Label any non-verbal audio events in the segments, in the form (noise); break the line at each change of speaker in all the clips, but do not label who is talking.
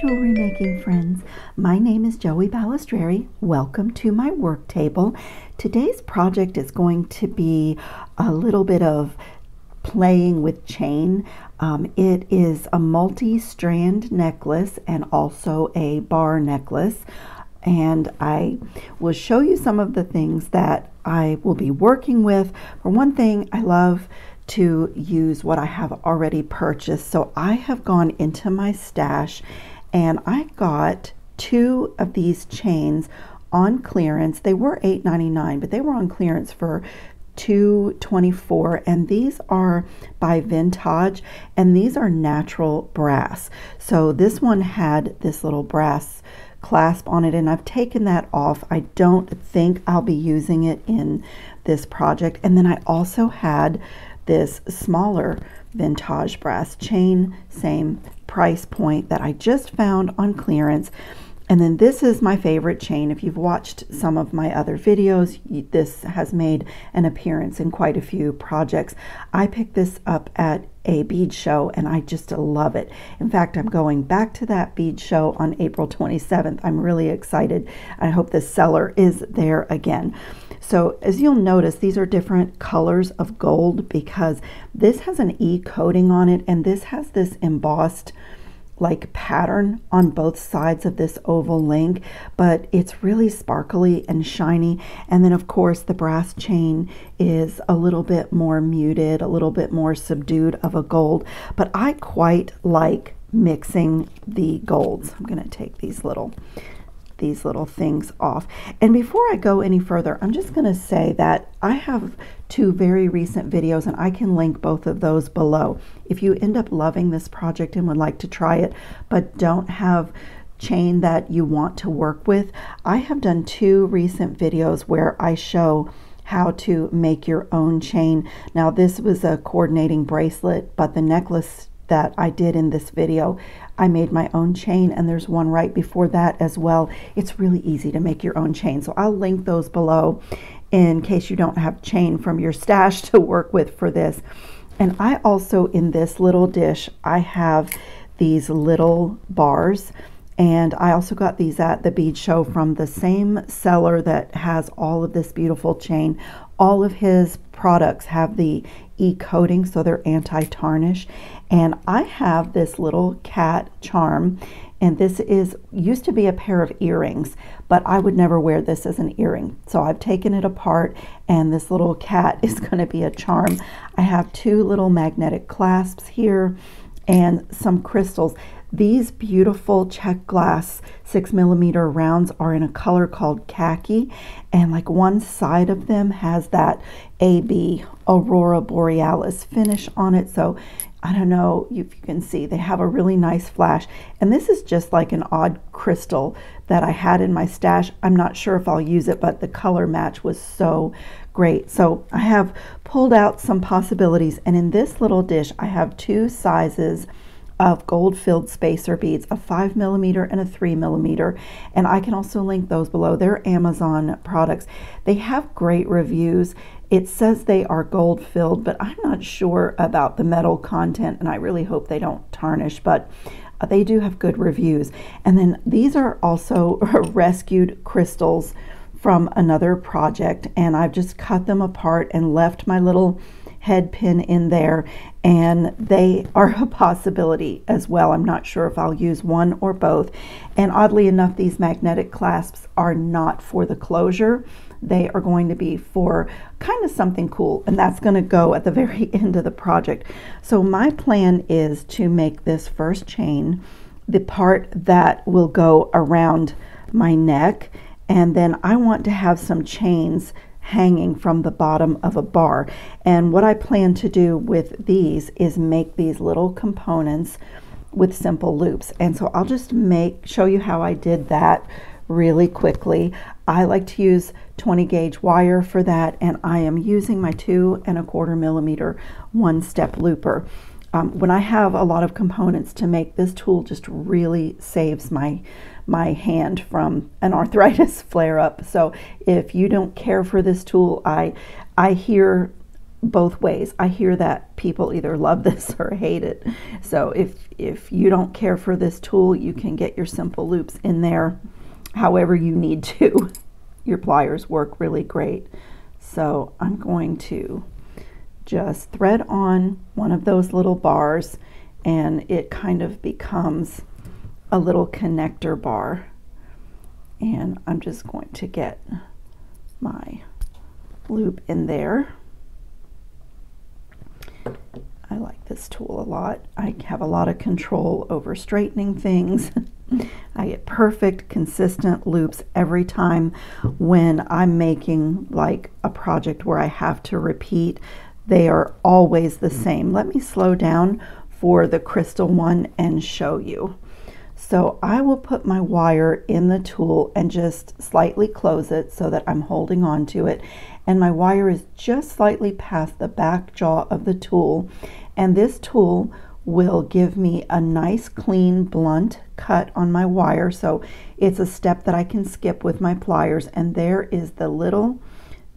Jewelry making friends. My name is Joee Balestrieri. Welcome to my work table. Today's project is going to be a little bit of playing with chain. Um, it is a multi-strand necklace and also a bar necklace. And I will show you some of the things that I will be working with. For one thing, I love to use what I have already purchased. So I have gone into my stash and I got two of these chains on clearance. They were $8.99, but they were on clearance for 224 and these are by Vintaj and these are natural brass. So this one had this little brass clasp on it and I've taken that off. I don't think I'll be using it in this project. And then I also had this smaller vintage brass chain, same price point that I just found on clearance. And then this is my favorite chain. If you've watched some of my other videos, this has made an appearance in quite a few projects. I picked this up at a bead show and I just love it. In fact, I'm going back to that bead show on April 27th. I'm really excited. I hope the seller is there again. So as you'll notice, these are different colors of gold because this has an E coating on it and this has this embossed like pattern on both sides of this oval link, but it's really sparkly and shiny. And then of course the brass chain is a little bit more muted, a little bit more subdued of a gold, but I quite like mixing the golds. I'm gonna take these little these little things off. And before I go any further, I'm just going to say that I have two very recent videos and I can link both of those below. If you end up loving this project and would like to try it, but don't have chain that you want to work with, I have done two recent videos where I show how to make your own chain. Now this was a coordinating bracelet, but the necklace that I did in this video. I made my own chain and there's one right before that as well. It's really easy to make your own chain. So I'll link those below in case you don't have chain from your stash (laughs) to work with for this. And I also, in this little dish, I have these little bars. And I also got these at the bead show from the same seller that has all of this beautiful chain. All of his products have the e-coating, so they're anti-tarnish. And I have this little cat charm, and this is used to be a pair of earrings, but I would never wear this as an earring. So I've taken it apart, and this little cat (laughs) is going to be a charm. I have two little magnetic clasps here and some crystals. These beautiful Czech glass six millimeter rounds are in a color called khaki and like one side of them has that AB Aurora Borealis finish on it. So I don't know if you can see, they have a really nice flash. And this is just like an odd crystal that I had in my stash. I'm not sure if I'll use it, but the color match was so great. So I have pulled out some possibilities. And in this little dish, I have two sizes of gold filled spacer beads, a five millimeter and a three millimeter. And I can also link those below. They're Amazon products. They have great reviews. It says they are gold filled, but I'm not sure about the metal content and I really hope they don't tarnish, but uh, they do have good reviews. And then these are also (laughs) rescued crystals from another project and I've just cut them apart and left my little head pin in there and they are a possibility as well. I'm not sure if I'll use one or both. And oddly enough, these magnetic clasps are not for the closure. They are going to be for kind of something cool, and that's going to go at the (laughs) very end of the project. So my plan is to make this first chain the part that will go around my neck, and then I want to have some chains hanging from the bottom of a bar. And what I plan to do with these is make these little components with simple loops. And so I'll just make show you how I did that really quickly. I like to use 20 gauge wire for that and I am using my two and a quarter millimeter one step looper. Um, when I have a lot of components to make, this tool just really saves my my hand from an arthritis (laughs) flare up. So if you don't care for this tool, I I hear both ways. I hear that people either love (laughs) this or hate it. So if if you don't care for this tool, you can get your simple loops in there however you need to. (laughs) Your pliers work really great. So I'm going to just thread on one of those little bars and it kind of becomes a little connector bar. And I'm just going to get my loop in there. I like this tool a lot. I have a lot of control over straightening things. (laughs) I get perfect, consistent loops every time when I'm making like a project where I have to repeat. They are always the same. Let me slow down for the crystal one and show you. So I will put my wire in the tool and just slightly close it so that I'm holding on to it. And my wire is just slightly past the back jaw of the tool. And this tool will give me a nice clean blunt cut on my wire. So it's a step that I can skip with my pliers. And there is the little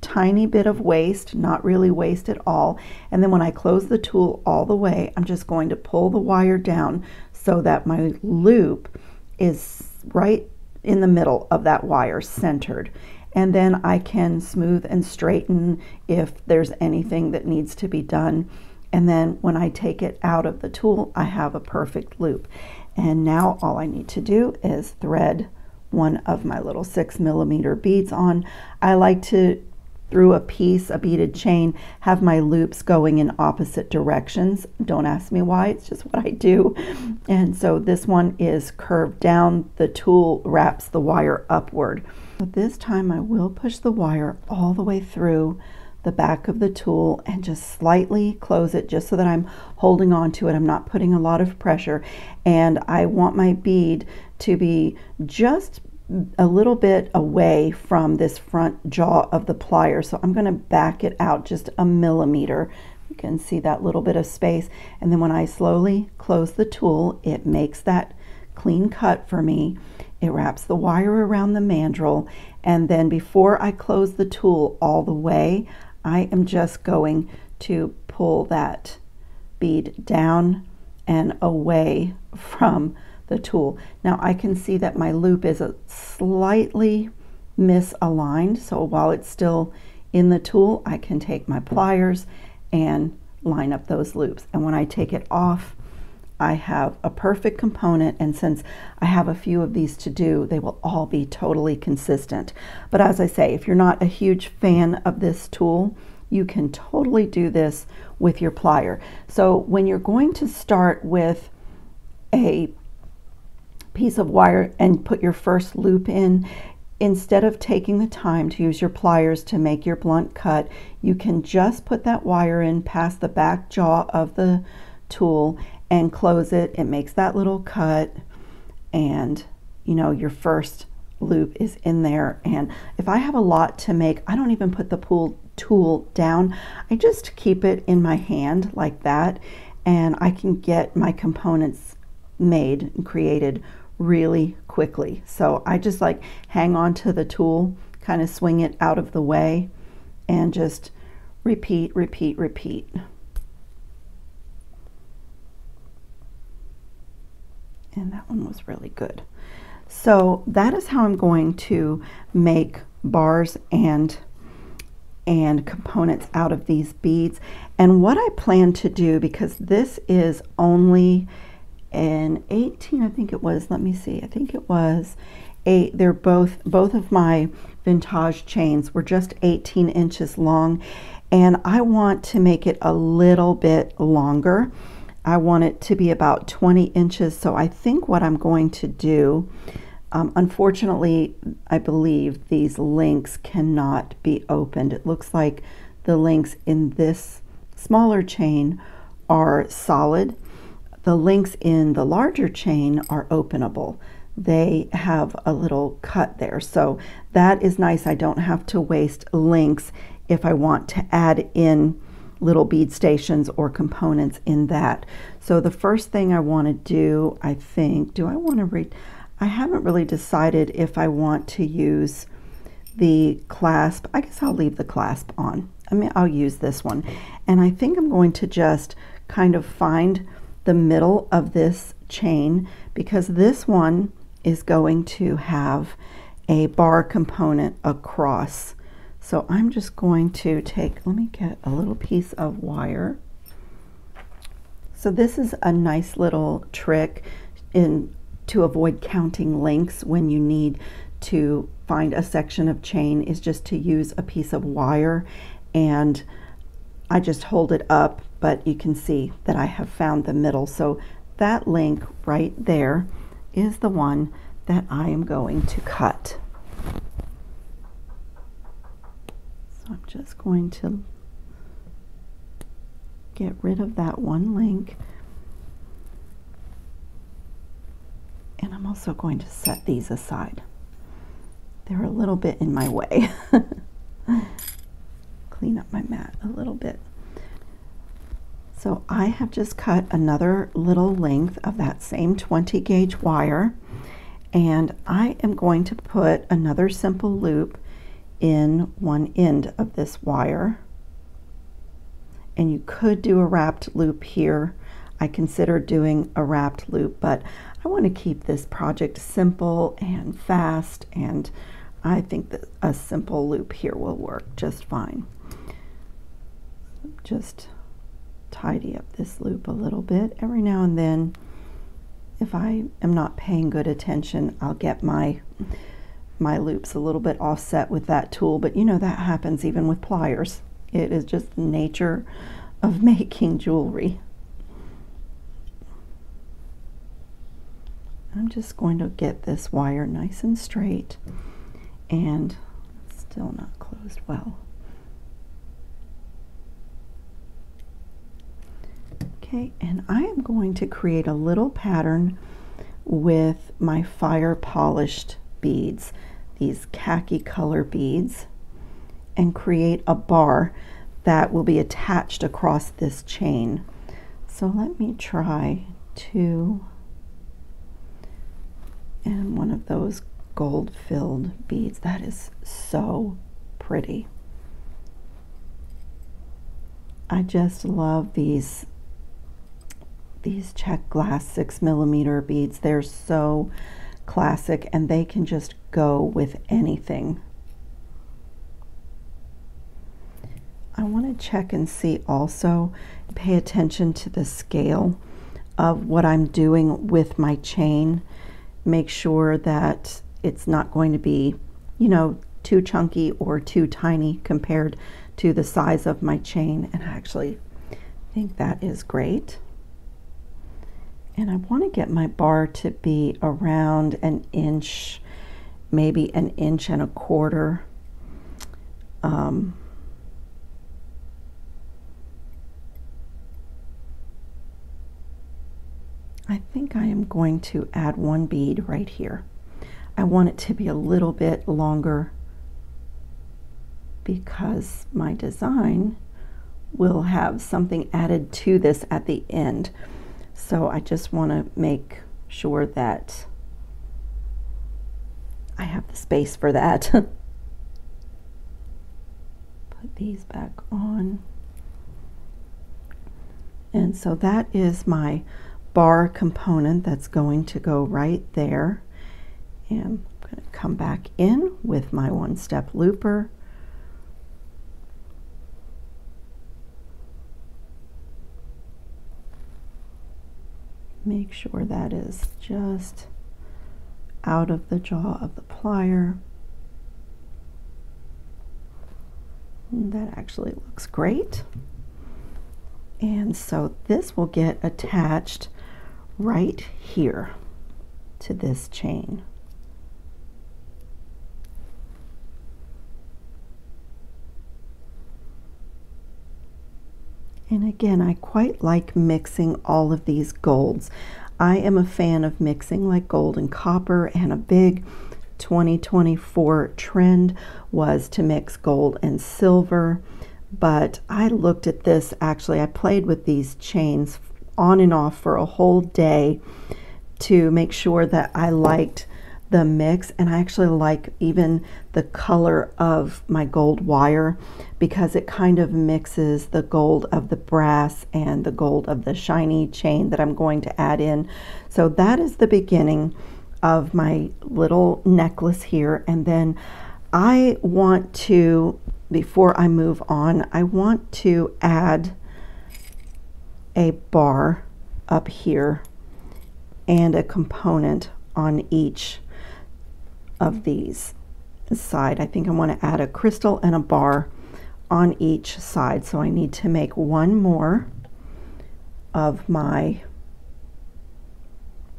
tiny bit of waste, not really waste at all. And then when I close the tool all the way, I'm just going to pull the wire down so that my loop is right in the middle of that wire, centered. And then I can smooth and straighten if there's anything that needs to be done. And then when I take it out of the tool, I have a perfect loop. And now all I need to do is thread one of my little six millimeter beads on. I like to through a piece, a beaded chain, have my loops going in opposite directions. Don't ask me why, it's just what I do. And so this one is curved down, the tool wraps the wire upward. So this time I will push the wire all the way through the back of the tool and just slightly close it just so that I'm holding on to it. I'm not putting a lot of pressure and I want my bead to be just a little bit away from this front jaw of the plier. So I'm going to back it out just a millimeter. You can see that little bit of space. And then when I slowly close the tool, it makes that clean cut for me. It wraps the wire around the mandrel. And then before I close the tool all the way, I am just going to pull that bead down and away (laughs) from the tool. Now I can see that my loop is a slightly misaligned. So while it's still in the tool, I can take my pliers and line up those loops. And when I take it off, I have a perfect component. And since I have a few of these to do, they will all be totally consistent. But as I say, if you're not a huge fan of this tool, you can totally do this with your plier. So when you're going to start with a piece of wire and put your first loop in, instead of taking the time to use your pliers to make your blunt cut, you can just put that wire in past the back jaw of the tool and close it. It makes that little cut and you know your first loop is in there. And if I have a lot to make I don't even put the pool tool down. I just keep it in my hand like that and I can get my components made and created really quickly. So I just like hang on to the tool, kind of swing it out of the way, and just repeat, repeat, repeat. And that one was really good. So that is how I'm going to make bars and and components out of these beads. And what I plan to do, because this is only and 18 I think it was let me see I think it was eight they're both both of my vintage chains were just 18 inches long and I want to make it a little bit longer. I want it to be about 20 inches so I think what I'm going to do um, unfortunately I believe these links cannot be opened. It looks like the links in this smaller chain are solid the links in the larger chain are openable. They have a little cut there. So that is nice. I don't have to waste links if I want to add in little bead stations or components in that. So the first thing I want to do, I think, do I want to read? I haven't really decided if I want to use the clasp. I guess I'll leave the clasp on. I mean, I'll use this one. And I think I'm going to just kind of find the middle of this chain because this one is going to have a bar component across. So I'm just going to take, let me get a little piece of wire. So this is a nice little trick in to avoid counting links when you need to find a section of chain is just to use a piece of wire and I just hold it up but you can see that I have found the middle so that link right there is the one that I am going to cut. So I'm just going to get rid of that one link. And I'm also going to set these aside. They're a little bit in my way. (laughs) Clean up my mat a little bit. So I have just cut another little length of that same 20 gauge wire and I am going to put another simple loop in one end of this wire. And you could do a wrapped loop here. I considered doing a wrapped loop but I want to keep this project simple and fast and I think that a simple loop here will work just fine. Just tidy up this loop a little bit every now and then if I am not paying good attention, I'll get my my loops a little bit offset with that tool, but you know that happens even with pliers. It is just the nature of (laughs) making jewelry. I'm just going to get this wire nice and straight and still not closed well. Okay, and I am going to create a little pattern with my fire polished beads, these khaki color beads, and create a bar that will be attached across this chain. So let me try two and one of those gold filled beads. That is so pretty. I just love these these Czech glass six millimeter beads. They're so classic and they can just go with anything. I want to check and see also, pay attention to the scale of what I'm doing with my chain. Make sure that it's not going to be, you know, too chunky or too tiny compared to the size of my chain. And I actually think that is great and I want to get my bar to be around an inch, maybe an inch and a quarter. Um, I think I am going to add one bead right here. I want it to be a little bit longer because my design will have something added to this at the end. So I just want to make sure that I have the space for that. (laughs) Put these back on. And so that is my bar component that's going to go right there. And I'm going to come back in with my one-step looper. Make sure that is just out of the jaw of the plier. And that actually looks great. And so this will get attached right here to this chain. And again, I quite like mixing all of these golds. I am a fan of mixing like gold and copper and a big 2024 trend was to mix gold and silver. But I looked at this actually, I played with these chains on and off for a whole day to make sure that I liked the mix and I actually like even the color of my gold wire because it kind of mixes the gold of the brass and the gold of the shiny chain that I'm going to add in. So that is the beginning of my little necklace here and then I want to before I move on I want to add a bar up here and a component on each of these side. I think I want to add a crystal and a bar on each side. So I need to make one more of my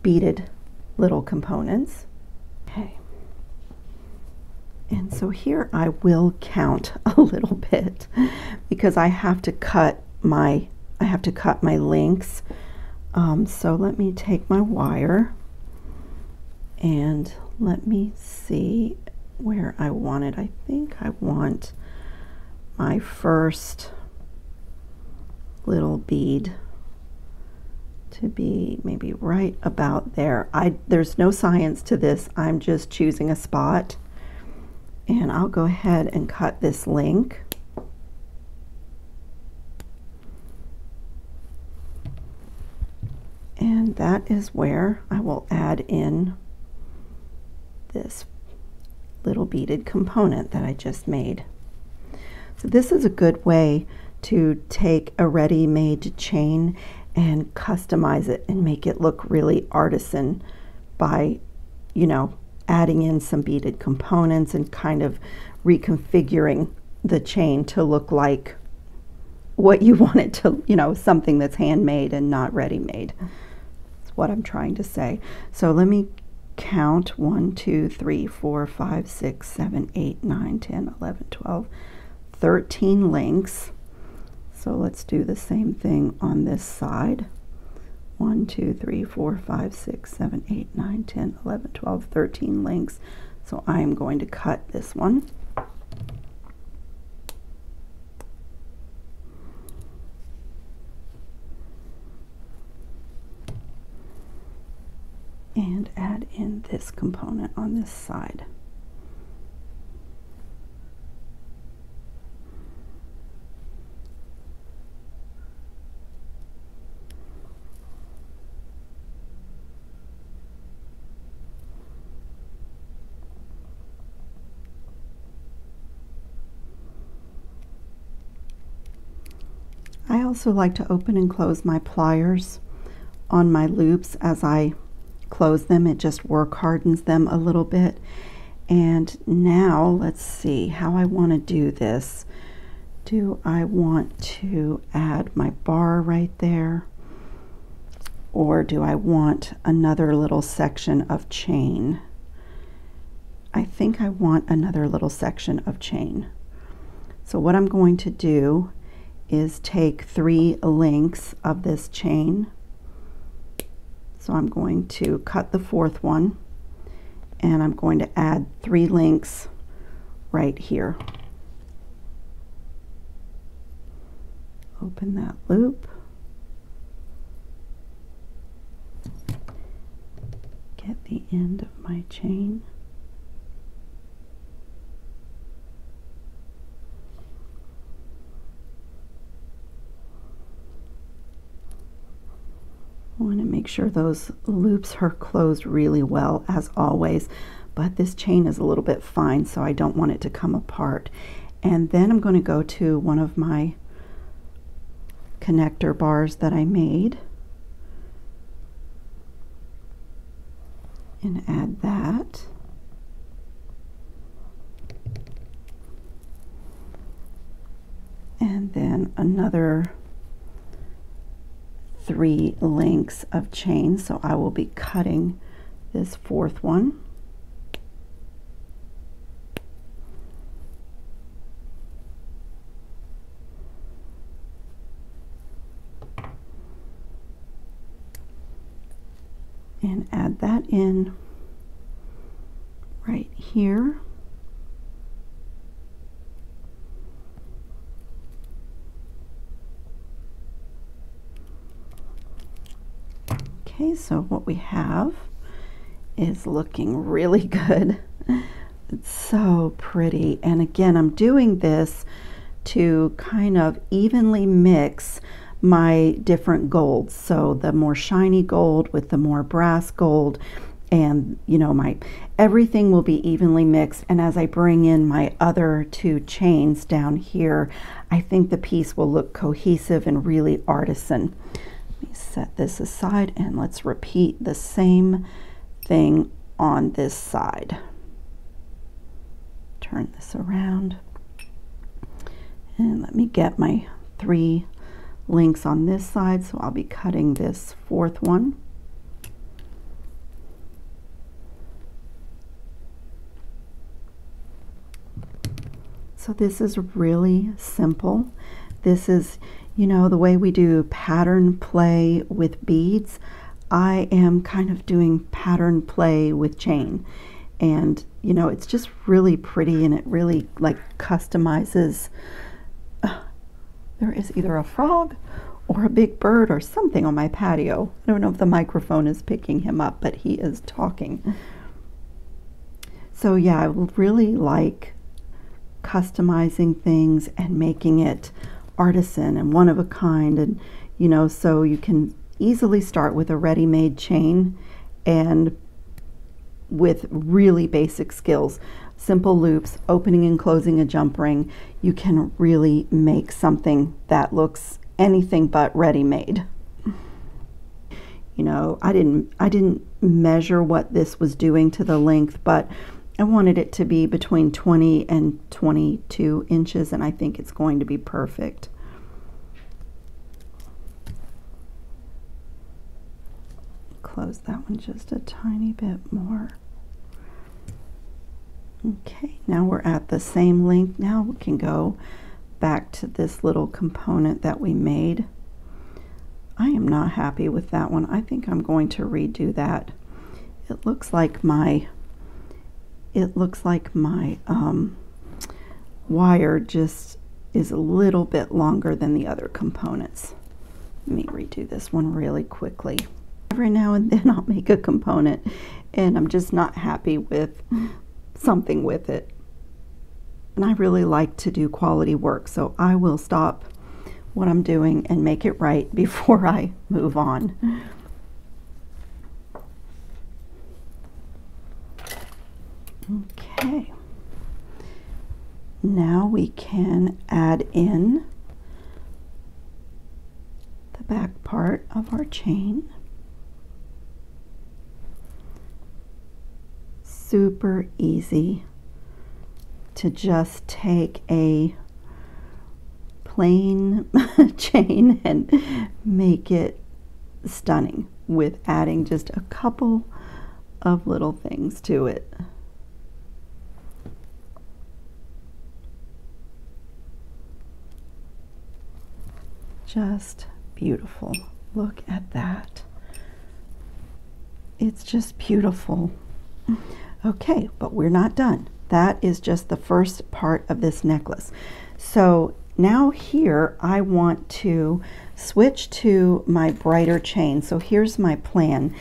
beaded little components. Okay. And so here I will count (laughs) a little bit because I have to cut my I have to cut my links. Um, so let me take my wire and let me see where I want it. I think I want my first little bead to be maybe right about there. I there's no science to this. I'm just choosing a spot. And I'll go ahead and cut this link. And that is where I will add in this little beaded component that I just made. So this is a good way to take a ready-made chain and customize it and make it look really artisan by, you know, adding in some beaded components and kind of reconfiguring the chain to look like what you (laughs) want it to, you know, something that's handmade and not ready-made. That's what I'm trying to say. So let me count 1, 2, 3, 4, 5, 6, 7, 8, 9, 10, 11, 12, 13 links. So let's do the same thing on this side. 1, 2, 3, 4, 5, 6, 7, 8, 9, 10, 11, 12, 13 links. So I'm going to cut this one. And add in this component on this side. I also like to open and close my pliers on my loops as I close them. It just work hardens them a little bit. And now let's see how I want to do this. Do I want to add my bar right there? Or do I want another little section of chain? I think I want another little section of chain. So what I'm going to do is take three links of this chain so I'm going to cut the fourth one and I'm going to add three links right here. Open that loop. Get the end of my chain. Want to make sure those loops are closed really well as always. But this chain is a little bit fine so I don't want it to come apart. And then I'm going to go to one of my connector bars that I made. And add that. And then another three links of chain. So I will be cutting this fourth one. And add that in right here So what we have is looking really (laughs) good. It's so pretty. And again, I'm doing this to kind of evenly mix my different golds. So the more shiny gold with the more brass gold and you know my everything will be evenly mixed and as I bring in my other two chains down here I think the piece will look cohesive and really artisan. Me set this aside and let's repeat the same thing on this side. Turn this around and let me get my three links on this side so I'll be cutting this fourth one. So this is really simple. This is, you know, the way we do pattern play with beads. I am kind of doing pattern play with chain. And, you know, it's just really pretty and it really like customizes. Uh, there is either a frog or a big bird or something on my patio. I don't know if the microphone is picking him up, but he is talking. So yeah, I really like customizing things and making it artisan and one of a kind and you know so you can easily start with a ready-made chain and with really basic skills. Simple loops opening and closing a jump ring you can really make something that looks anything but ready-made. You know I didn't I didn't measure what this was doing to the length but I wanted it to be between 20 and 22 inches and I think it's going to be perfect. Close that one just a tiny bit more. Okay, now we're at the same length. Now we can go back to this little component that we made. I am not happy with that one. I think I'm going to redo that. It looks like my it looks like my um, wire just is a little bit longer than the other components. Let me redo this one really quickly. Every now and then I'll make a component and I'm just not happy with something with it. And I really like to do quality work, so I will stop what I'm doing and make it right (laughs) before I move on. Okay. Now we can add in the back part of our chain. Super easy to just take a plain (laughs) chain and make it stunning with adding just a couple of little things to it. Just beautiful. Look at that. It's just beautiful. Okay, but we're not done. That is just the first part of this necklace. So now here I want to switch to my brighter chain. So here's my plan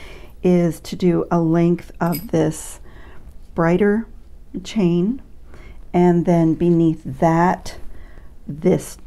is to do a length of this brighter chain and then beneath that this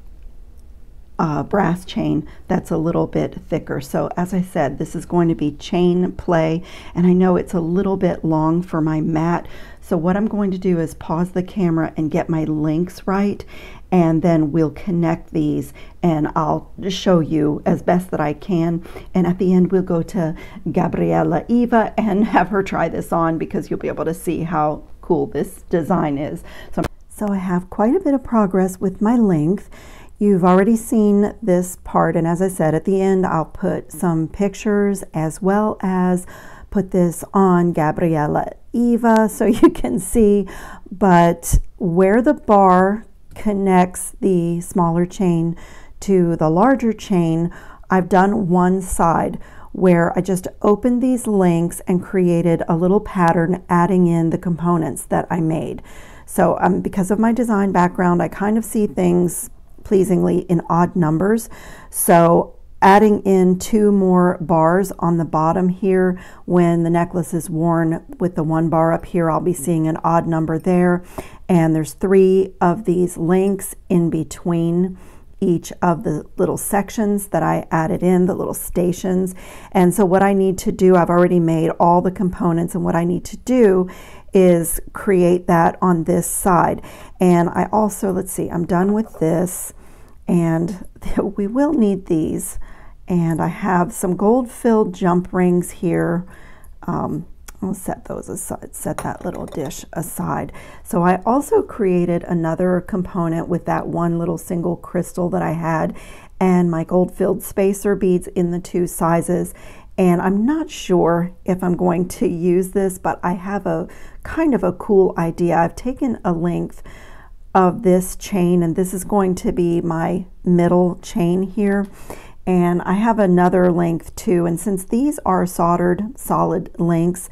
uh, brass chain that's a little bit thicker. So as I said, this is going to be chain play and I know it's a little bit long for my mat. So what I'm going to do is pause the camera and get my links right and then we'll connect these and I'll show you as best that I can. And at the end, we'll go to Gabriella Eva and (laughs) have her try this on because you'll be able to see how cool this design is. So, so I have quite a bit of progress with my length You've already seen this part, and as I said, at the end, I'll put some pictures as well as put this on Gabriella Eva so (laughs) you can see. But where the bar connects the smaller chain to the larger chain, I've done one side where I just opened these links and created a little pattern adding in the components that I made. So um, because of my design background, I kind of see things pleasingly in odd numbers. So adding in two more bars on the bottom here. When the necklace is worn with the one bar up here, I'll be seeing an odd number there. And there's three of these links in between each of the little sections that I added in, the little stations. And so what I need to do, I've already made all the components and what I need to do is create that on this side. And I also, let's see, I'm done with this and (laughs) we will need these. And I have some gold filled jump rings here. Um, I'll set those aside, set that little dish aside. So I also created another component with that one little single crystal that I had and my gold filled spacer beads in the two sizes. And I'm not sure if I'm going to use this, but I have a kind of a cool idea. I've taken a length of this chain and this is going to be my middle chain here. And I have another length too. And since these are soldered solid links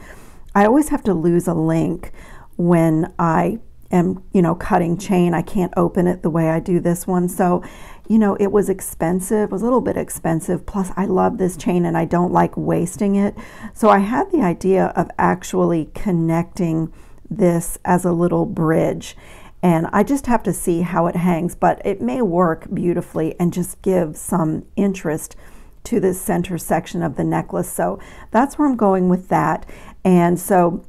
I always have to lose a link when I am you know cutting chain. I can't open it the way I do this one. So you know it was expensive it was a little bit expensive plus I love this chain and I don't like wasting it so I had the idea of actually connecting this as a little bridge and I just have to see how it hangs, but it may work beautifully and just give some interest to this center section of the necklace. So that's where I'm going with that. And so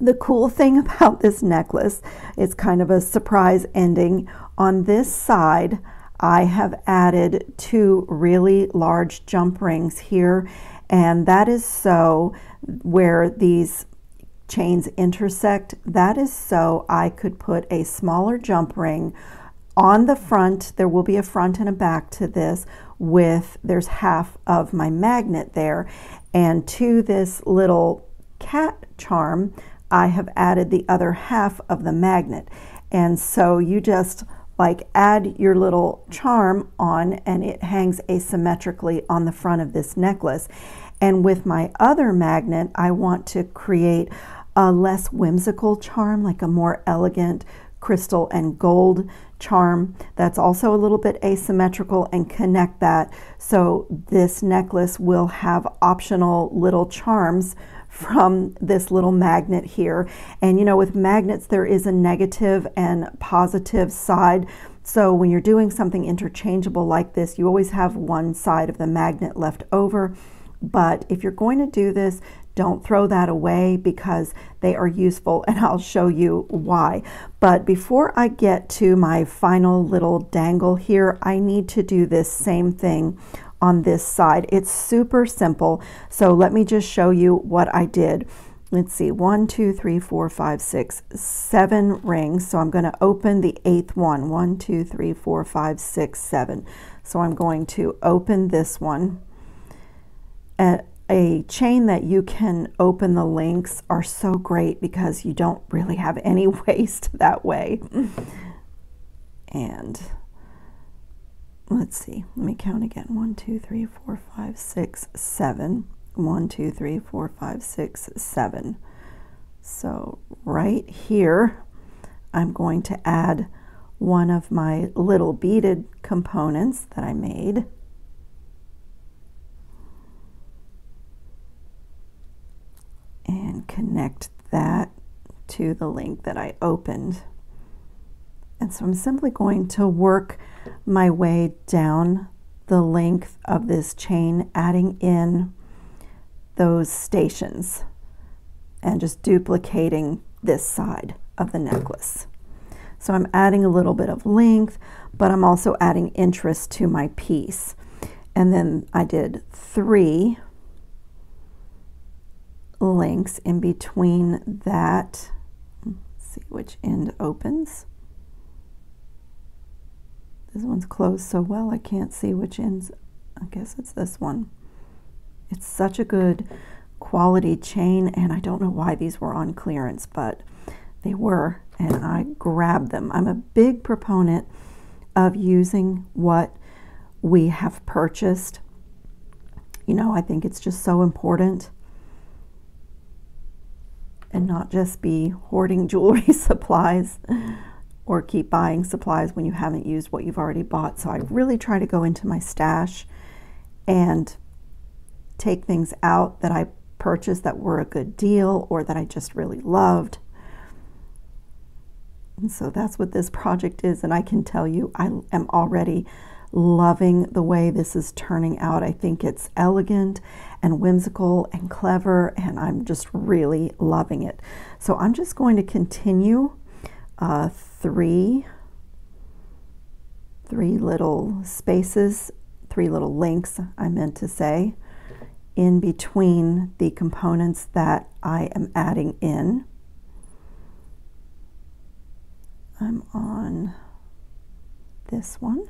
the cool thing (laughs) about this necklace is kind of a surprise ending. On this side, I have added two really large jump rings here, and that is so where these chains intersect, that is so I could put a smaller jump ring on the front. There will be a front and a back to this with, there's half of my magnet there. And to this little cat charm, I have added the other half of the magnet. And so you just like add your little charm on and it hangs asymmetrically on the front of this necklace. And with my other magnet, I want to create a less whimsical charm, like a more elegant crystal and gold charm that's also a little bit asymmetrical and connect that. So this necklace will have optional little charms from this little magnet here. And you know, with magnets, there is a negative and positive side. So when you're doing something interchangeable like this, you always have one side of the magnet left over. But if you're going to do this, don't throw that away because they are useful (laughs) and I'll show you why. But before I get to my final little dangle here, I need to do this same thing on this side. It's super simple. So let me just show you what I did. Let's see, one, two, three, four, five, six, seven rings. So I'm going to open the eighth one. One, two, three, four, five, six, seven. So I'm going to open this one. A chain that you can open the links are so great because you don't really have any (laughs) waste that way. And let's see, let me count again. One, two, three, four, five, six, seven. One, two, three, four, five, six, seven. So right here, I'm going to add one of my little beaded components that I made. and connect that to the link that I opened. And so I'm simply going to work my way down the length of this chain, adding in those stations and just duplicating this side of the necklace. So I'm adding a little bit of length, but I'm also adding interest to my piece. And then I did three links in between that. Let's see which end opens. This one's closed so well I can't see which ends. I guess it's this one. It's such a good quality chain and I don't know why these were on clearance, but they were and I grabbed them. I'm a big proponent of using what we have purchased. You know, I think it's just so important and not just be hoarding (laughs) jewelry supplies or keep buying supplies when you haven't used what you've already bought. So I really try to go into my stash and take things out that I purchased that were a good deal or that I just really loved. And so that's what this project is. And I can tell you, I am already loving the way this is turning out. I think it's elegant and whimsical and clever, and I'm just really loving it. So I'm just going to continue uh, three, three little spaces, three little links, I meant to say, in between the components that I am adding in. I'm on this one.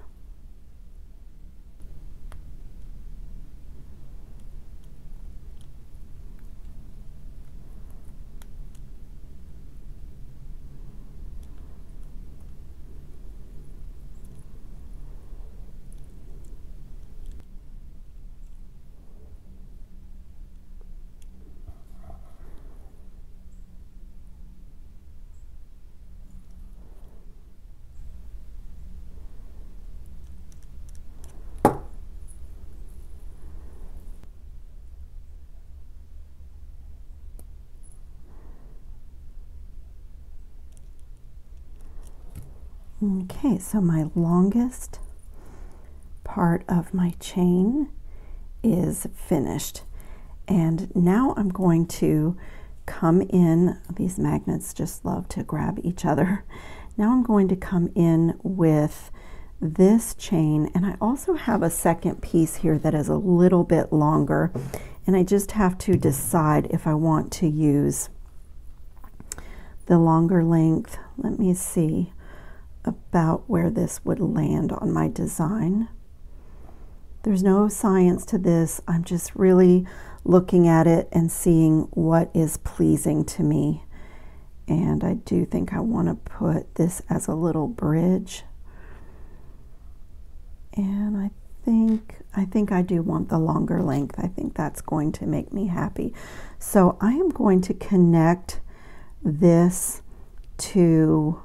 Okay, so my longest part of my chain is finished. And now I'm going to come in, these magnets just love to grab each other. (laughs) Now I'm going to come in with this chain and I also have a second piece here that is a little bit longer and I just have to decide if I want to use the longer length. Let me see about where this would land on my design. There's no science to this. I'm just really looking at it and seeing what is pleasing to me. And I do think I want to put this as a little bridge. And I think I think I do want the longer length. I think that's going to make me happy. So I am going to connect this to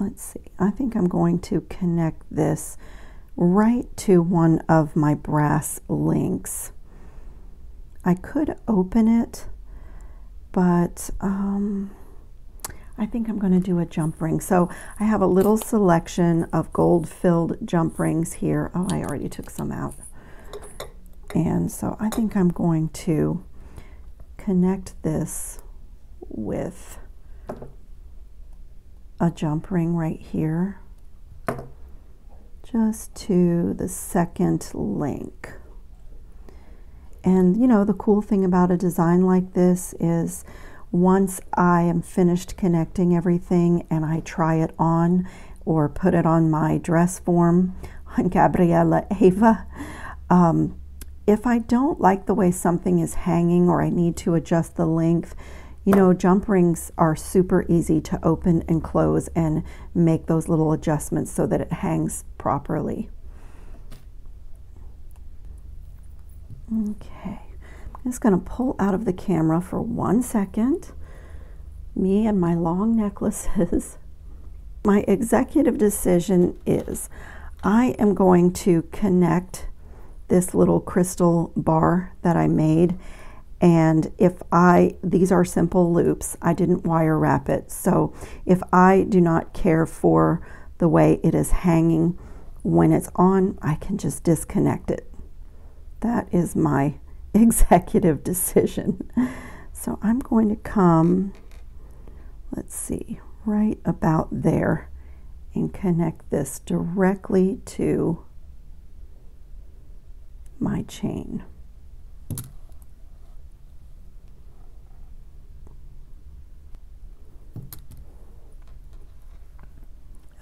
let's see, I think I'm going to connect this right to one of my brass links. I could open it, but um, I think I'm going to do a jump ring. So I have a little selection of gold filled jump rings here. Oh, I already took some out. And so I think I'm going to connect this with a jump ring right here just to the second link. And you know, the cool thing about a design like this is once I am finished connecting everything and I try it on or put it on my dress form on (laughs) Gabriella Ava, um, if I don't like the way something is hanging or I need to adjust the length, you know, jump rings are super easy to open and close and make those little adjustments so that it hangs properly. Okay, I'm just going to pull out of the camera for one second. Me and my long necklaces. (laughs) My executive decision is I am going to connect this little crystal bar that I made and if I, these are simple loops, I didn't wire wrap it. So if I do not care for the way it is hanging when it's on, I can just disconnect it. That is my (laughs) executive decision. So I'm going to come, let's see, right about there and connect this directly to my chain.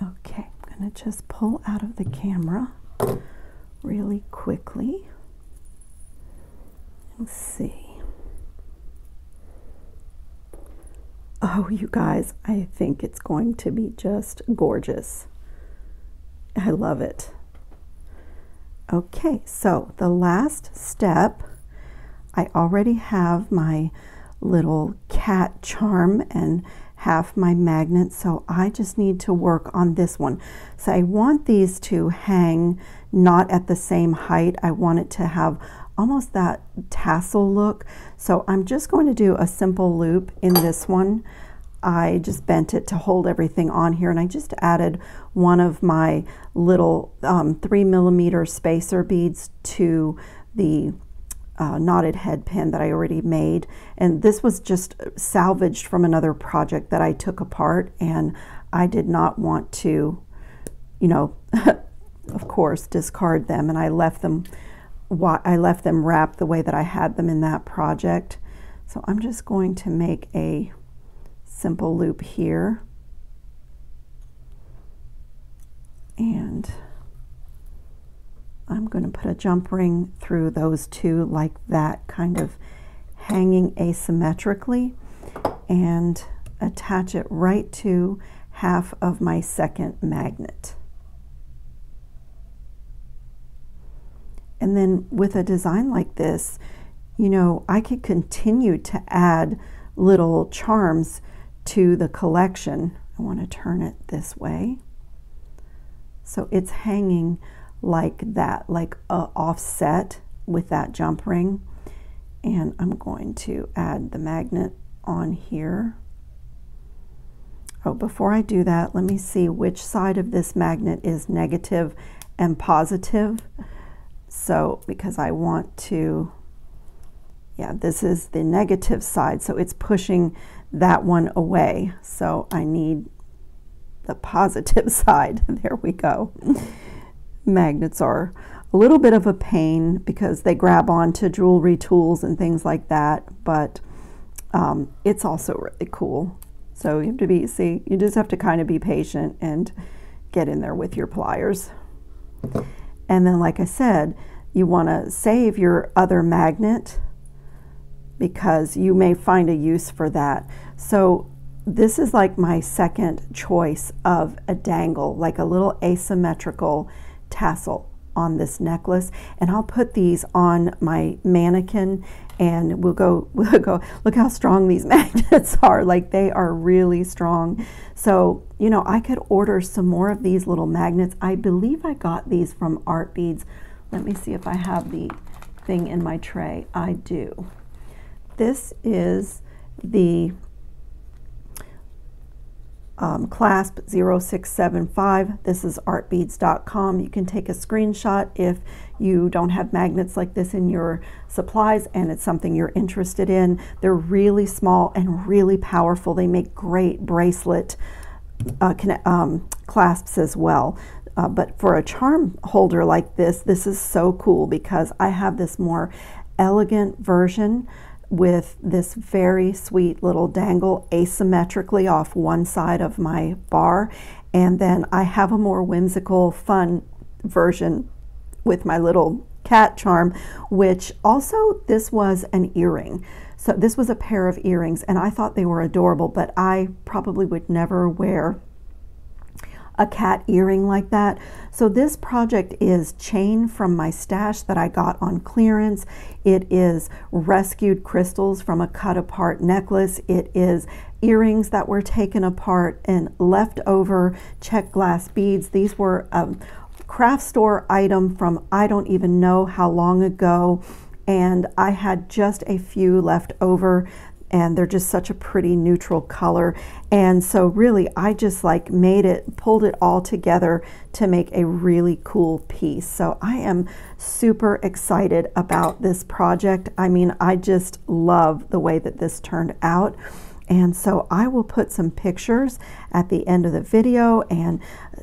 Okay, I'm going to just pull out of the camera really quickly and see. Oh, you guys, I think it's going to be just gorgeous. I love it. Okay, so the last step, I already have my little cat charm and half my magnet so I just need to work on this one. So I want these to hang not at the same height. I want it to have almost that tassel look. So I'm just going to do a simple loop in this one. I just bent it to hold everything on here and I just added one of my little um, three millimeter spacer beads to the uh, knotted head pin that I already made. And this was just salvaged from another project that I took apart and I did not want to, you know, (laughs) of course, discard them. And I left them, I left them wrapped the way that I had them in that project. So I'm just going to make a simple loop here. And I'm going to put a jump ring through those two like that, kind of hanging asymmetrically and attach it right to half of my second magnet. And then with a design like this, you know, I could continue to add little charms to the collection. I want to turn it this way. So it's hanging like that, like a offset with that jump ring. And I'm going to add the magnet on here. Oh, before I do that, let me see which side of this magnet is negative and positive. So, because I want to, yeah, this is the negative side, so it's pushing that one away. So I need the (laughs) positive side. There we go magnets are a little bit of a pain because they grab onto jewelry tools and things like that, but um, it's also really cool. So you have to be, see, you just have to kind of be patient and get in there with your pliers. And then, like I said, you want to save your other magnet because you may find a use for that. So this is like my second choice of a dangle, like a little asymmetrical tassel on this necklace and I'll put these on my mannequin and we'll go (laughs) we'll go look how strong these (laughs) magnets are like they are really strong. So you know I could order some more of these little magnets. I believe I got these from art beads. Let me see if I have the thing in my tray. I do. This is the um, clasp 0675. This is artbeads.com. You can take a screenshot if you don't have magnets like this in your supplies and it's something you're interested in. They're really small and really powerful. They make great bracelet uh, um, clasps as well. Uh, but for a charm holder like this, this is so cool because I have this more elegant version with this very sweet little dangle asymmetrically off one side of my bar. And then I have a more whimsical, fun version with my little cat charm, which also this was an earring. So this was a pair of earrings and I thought they were adorable, but I probably would never wear a cat earring like that. So this project is chain from my stash that I got on clearance. It is rescued crystals from a cut apart necklace. It is earrings that were taken apart and leftover Czech glass beads. These were a craft store item from I don't even know how long ago and I had just a few left over and they're just such a pretty neutral color. And so really I just like made it pulled it all together to make a really cool piece. So I am super excited about this project. I mean I just love the way that this turned out. And so I will put some pictures at the end of the video and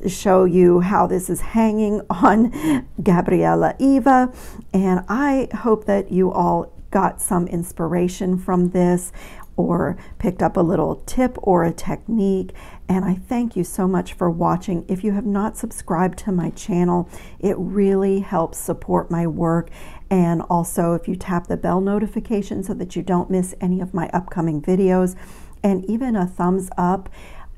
show you how this is hanging (laughs) on Gabriella Eva. And I hope that you all got some inspiration from this or picked up a little tip or a technique. And I thank you so much for watching. If you have not subscribed to my channel, it really helps support my work. And also, if you tap the bell notification so that you don't miss any of my upcoming videos, and even a thumbs up,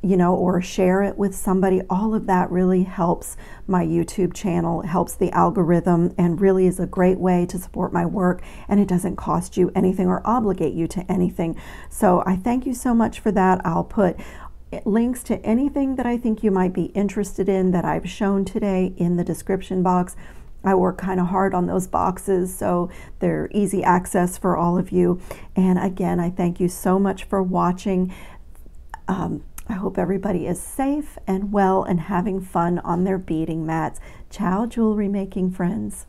you know, or share it with somebody. All of that really helps my YouTube channel, helps the algorithm, and really is a great way to support my work. And it doesn't cost you anything or obligate you to anything. So I thank you so much for that. I'll put links to anything that I think you might be interested in that I've shown today in the description box. I work kind of hard on those boxes so they're easy access for all of you. And again, I thank you so much for watching. Um, I hope everybody is safe and well and having fun on their beading mats. Ciao, jewelry making friends.